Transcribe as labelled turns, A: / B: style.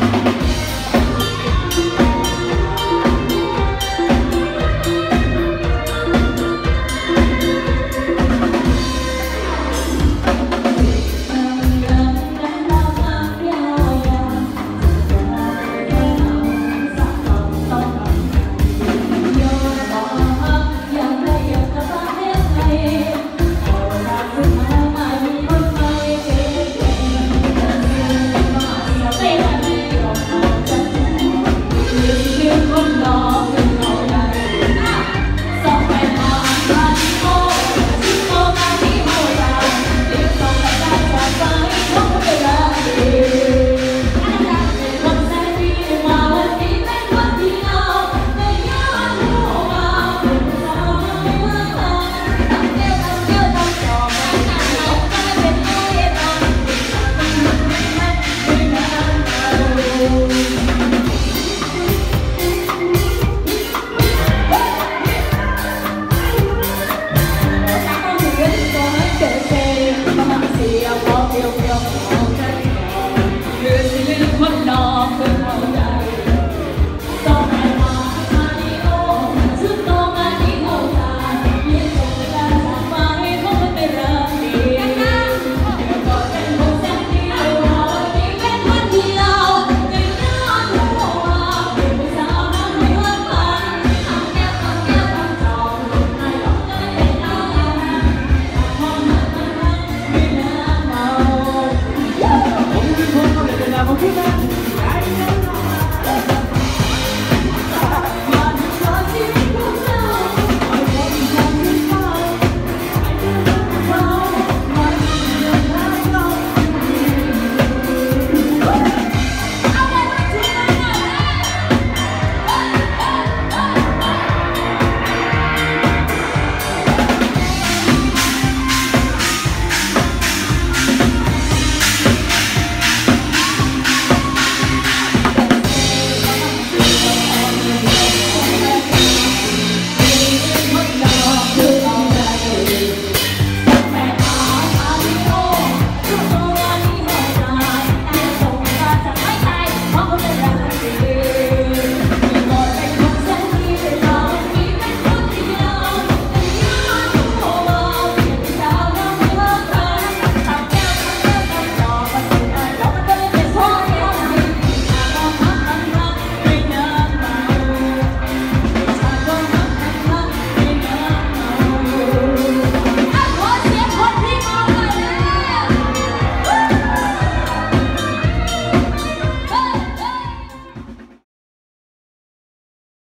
A: ผม I'll be.